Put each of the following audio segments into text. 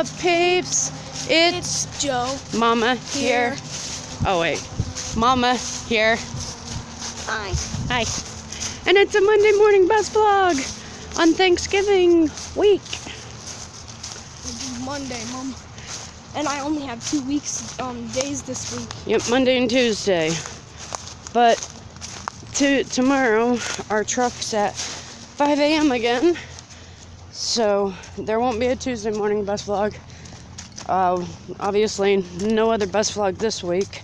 up, peeps? It's It's Joe. Mama here. Here. Oh, wait. Mama here. Hi. Hi. And it's a Monday morning bus vlog on Thanksgiving week. Monday, Mom. And I only have two weeks, um, days this week. Yep, Monday and Tuesday. But to tomorrow, our truck's at 5 a.m. again. So there won't be a Tuesday morning bus vlog. Uh, obviously, no other bus vlog this week.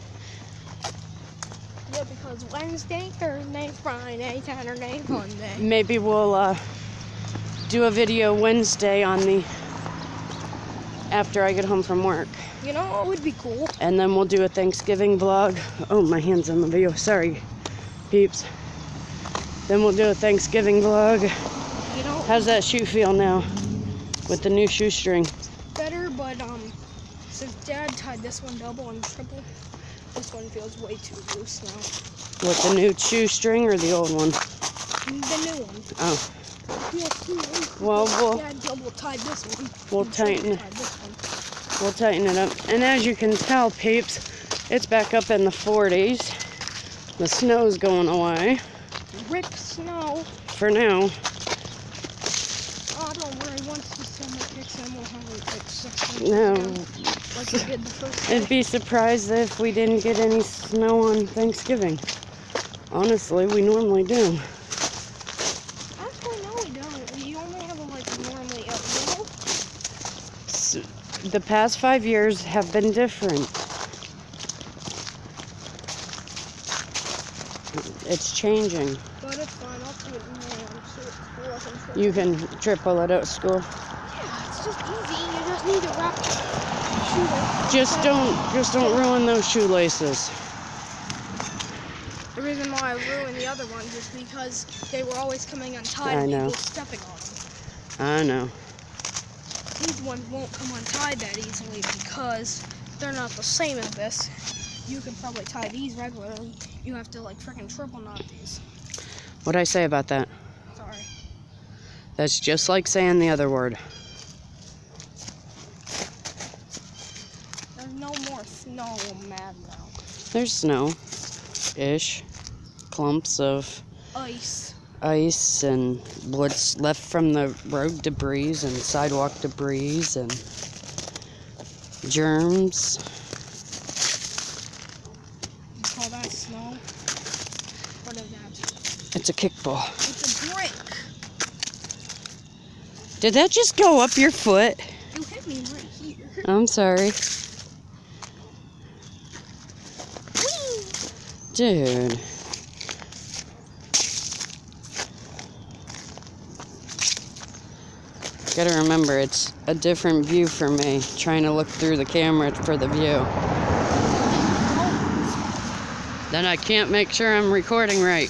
Yeah, because Wednesday, Thursday, Friday, Saturday, Sunday. Maybe we'll uh, do a video Wednesday on the after I get home from work. You know what would be cool? And then we'll do a Thanksgiving vlog. Oh, my hand's on the video. Sorry, peeps. Then we'll do a Thanksgiving vlog. How's that shoe feel now with the new shoestring? better, but um, since Dad tied this one double and triple, this one feels way too loose now. With the new shoestring or the old one? The new one. Oh, Yeah. Well, we'll- Dad double tied this one. we'll tighten it. tied this one. We'll tighten it up. And as you can tell, peeps, it's back up in the 40s. The snow's going away Rip snow. for now. Oh, don't worry. Once the summer kicks in, we'll have it like six months No, ago, like we did the first I'd be surprised if we didn't get any snow on Thanksgiving. Honestly, we normally do. Actually, no, we don't. We only have it like normally a little. S- The past five years have been different. It's changing. But it's fine. I'll do it in May. I'm so cool. I can trip. You can triple it at school. Just easy. You just need to wrap shoelace. Just don't, just don't ruin those shoelaces. The reason why I ruined the other ones is because they were always coming untied I and know. people stepping on them. I know. These ones won't come untied that easily because they're not the same as this. You can probably tie these regularly. You have to like freaking triple knot these. What'd I say about that? Sorry. That's just like saying the other word. There's no more snow. Mad now. There's snow ish. Clumps of Ice. ice and what's left from the road debris and sidewalk debris and germs. You call that snow? What is that? It's a kickball. It's a brick. Did that just go up your foot? You hit me right here. I'm sorry. Dude. Gotta remember, it's a different view for me, trying to look through the camera for the view. Then I can't make sure I'm recording right.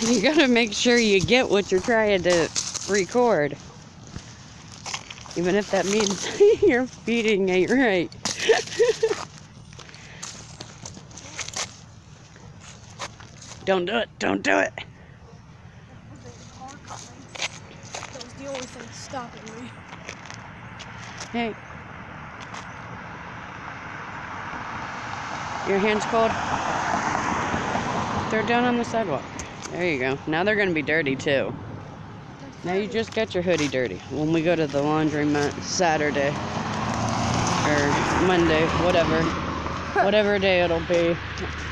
you gotta make sure you get what you're trying to record. Even if that means your feeding ain't right. Don't do it. Don't do it. That was the only thing stopping me. Hey. Your hands cold? They're down on the sidewalk. There you go. Now they're going to be dirty too. Now you just got your hoodie dirty. When we go to the laundromat Saturday or Monday, whatever, whatever day it'll be,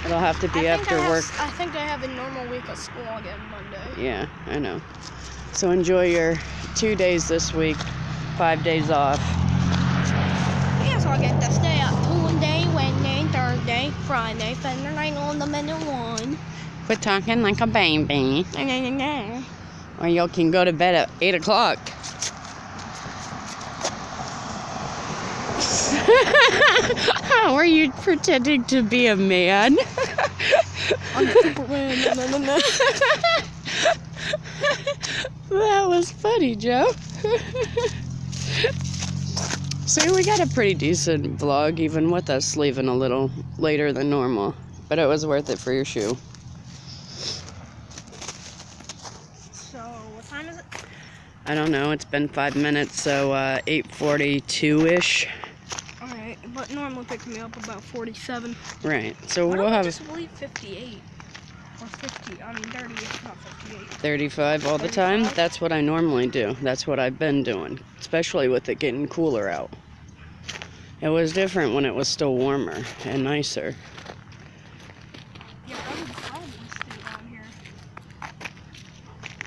it'll have to be I after I have, work. I think I have a normal week of school again Monday. Yeah, I know. So enjoy your two days this week, five days off. Yeah, so I get to stay up Tuesday, Wednesday, Thursday, Friday, Saturday on the middle one. Quit talking like a baby. And then and then. Or y'all can go to bed at 8 o'clock. How are you pretending to be a man? I'm Superman. No, no, no. that was funny, Joe. See, we got a pretty decent vlog, even with us leaving a little later than normal. But it was worth it for your shoe. So, what time is it? I don't know. It's been five minutes, so uh, 8:42 ish. Alright, but normally pick me up about 47. Right. So Why we'll have just leave 58? Or 50. I mean, 30 not 58. 35 all the time. That's what I normally do. That's what I've been doing, especially with it getting cooler out. It was different when it was still warmer and nicer. Yeah, I would probably stay on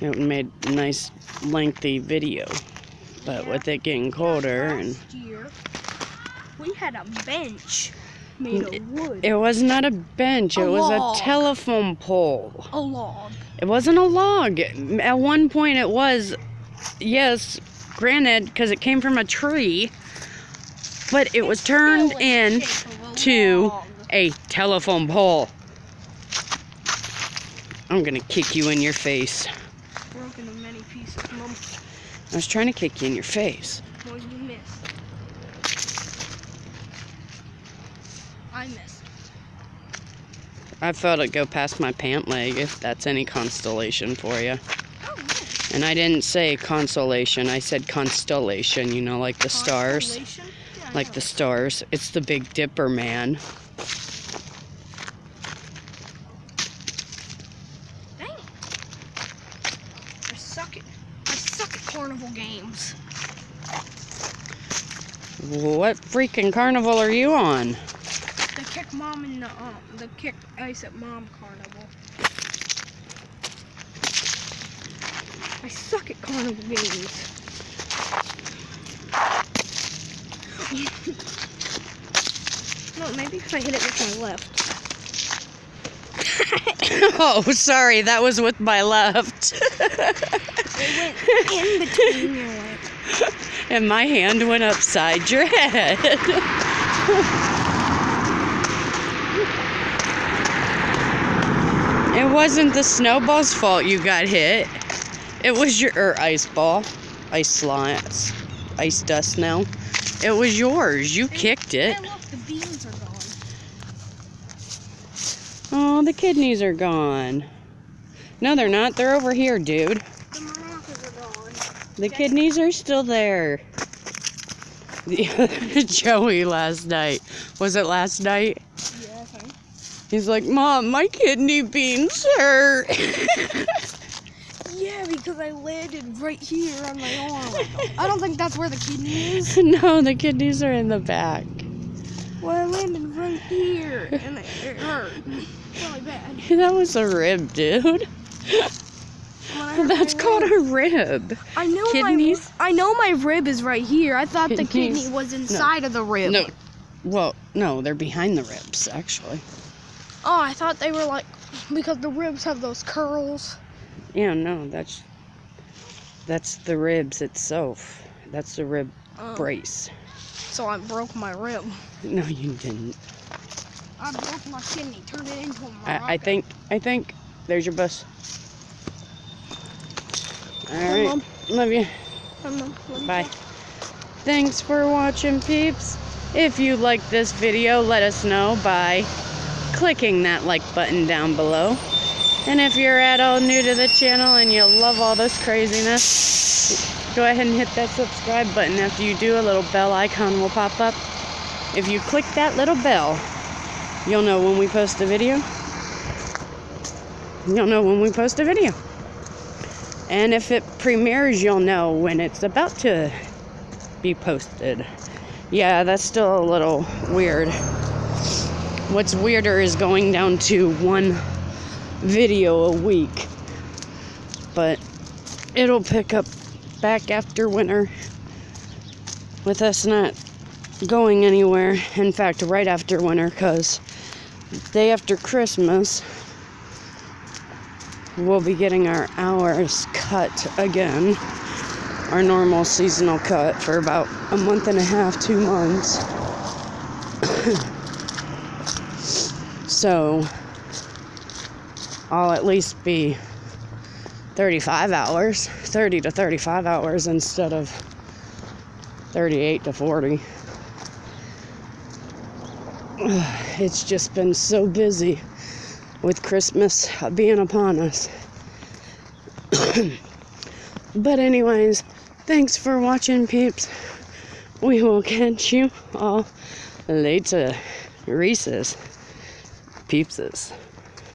here. It made a nice lengthy video. But Yeah. with it getting colder and year, we had a bench made of wood. it was not a bench, A it was log. a telephone pole. a log. It wasn't a log. At one point it was yes, granted because it came from a tree, but it was turned in in the shape of a to log. a telephone pole. I'm gonna kick you in your face. Broken in many pieces, Mom. I was trying to kick you in your face. Well, you missed. I missed. I felt it go past my pant leg, if that's any constellation for you. Oh. And I didn't say consolation, I said constellation, you know, like the stars. Yeah, Like the stars. It's the Big Dipper, man. Dang. I suck at I suck at carnival games. What freaking carnival are you on? The kick mom and the um the kick ice at mom carnival. I suck at carnival games. no, maybe if I hit it with my left. oh, sorry, that was with my left. It went in between your legs. and my hand went upside your head. It wasn't the snowball's fault you got hit. It was your er, ice ball, ice slime, ice dust now. It was yours. You kicked it. Look, the beans are gone. Oh, the kidneys are gone. No, they're not. They're over here, dude. The maracas are gone. The kidneys are still there. The Joey last night. Was it last night? Yeah. He's like, Mom, my kidney beans hurt. Yeah, because I landed right here on my arm. I don't think that's where the kidney is. no, the kidneys are in the back. Well, I landed right here, and it, hurt really bad. That was a rib, dude. When I hurt That's called a rib. I know kidneys? my. I know my rib is right here. I thought the kidney was inside of the rib. No. Well, no, they're behind the ribs, actually. Oh, I thought they were like because the ribs have those curls. Yeah, no, that's that's the ribs itself. That's the rib Oh, brace. So I broke my rib. No, you didn't. I broke my kidney, turned it into a I, I think I think there's your bus. Mom. love you. Come on, let me Bye. Thanks for watching, peeps. If you liked this video, let us know by clicking that like button down below. And if you're at all new to the channel and you love all this craziness, go ahead and hit that subscribe button. After you do, a little bell icon will pop up. If you click that little bell, you'll know when we post a video. You'll know when we post a video. And if it premieres, you'll know when it's about to be posted. Yeah, that's still a little weird. What's weirder is going down to one video a week. But it'll pick up back after winter with us not going anywhere. In fact, right after winter, because day after Christmas, we'll be getting our hours cut again our normal seasonal cut for about a month and a half, two months. so I'll at least be 35 hours, 30 to 35 hours instead of 38 to 40. It's just been so busy with Christmas being upon us. But, anyways, thanks for watching, peeps. We will catch you all later. Reese's. Peepses.